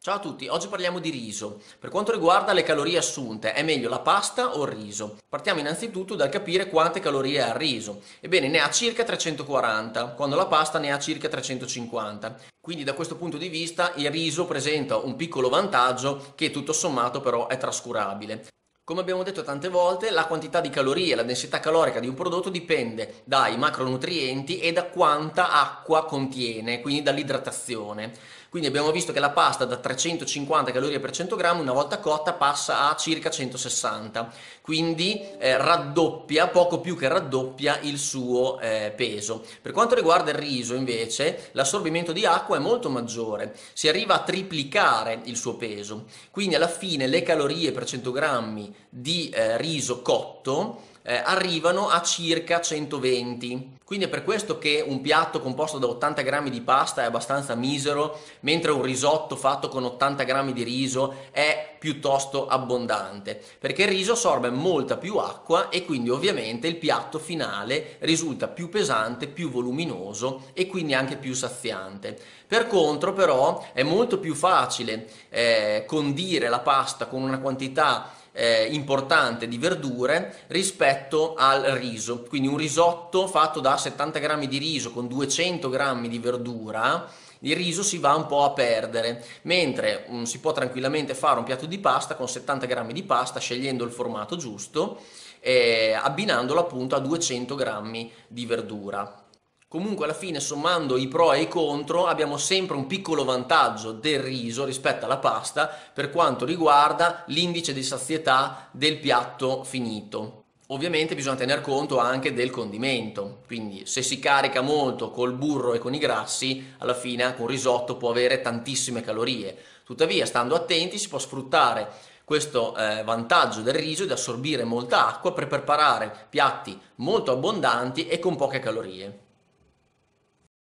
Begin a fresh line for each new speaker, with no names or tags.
Ciao a tutti, oggi parliamo di riso. Per quanto riguarda le calorie assunte, è meglio la pasta o il riso? Partiamo innanzitutto dal capire quante calorie ha il riso. Ebbene, ne ha circa 340, quando la pasta ne ha circa 350. Quindi da questo punto di vista il riso presenta un piccolo vantaggio che tutto sommato però è trascurabile. Come abbiamo detto tante volte, la quantità di calorie, la densità calorica di un prodotto dipende dai macronutrienti e da quanta acqua contiene, quindi dall'idratazione. Quindi abbiamo visto che la pasta da 350 calorie per 100 grammi una volta cotta passa a circa 160, quindi eh, raddoppia, poco più che raddoppia il suo eh, peso. Per quanto riguarda il riso invece l'assorbimento di acqua è molto maggiore, si arriva a triplicare il suo peso, quindi alla fine le calorie per 100 grammi di eh, riso cotto eh, arrivano a circa 120. Quindi è per questo che un piatto composto da 80 grammi di pasta è abbastanza misero, mentre un risotto fatto con 80 grammi di riso è piuttosto abbondante, perché il riso assorbe molta più acqua e quindi ovviamente il piatto finale risulta più pesante, più voluminoso e quindi anche più saziante. Per contro però è molto più facile eh, condire la pasta con una quantità eh, importante di verdure rispetto al riso. Quindi un risotto fatto da 70 grammi di riso con 200 grammi di verdura il riso si va un po' a perdere, mentre um, si può tranquillamente fare un piatto di pasta con 70 grammi di pasta scegliendo il formato giusto e abbinandolo appunto a 200 grammi di verdura. Comunque alla fine sommando i pro e i contro abbiamo sempre un piccolo vantaggio del riso rispetto alla pasta per quanto riguarda l'indice di sazietà del piatto finito. Ovviamente bisogna tener conto anche del condimento, quindi se si carica molto col burro e con i grassi, alla fine anche un risotto può avere tantissime calorie. Tuttavia, stando attenti, si può sfruttare questo eh, vantaggio del riso di assorbire molta acqua per preparare piatti molto abbondanti e con poche calorie.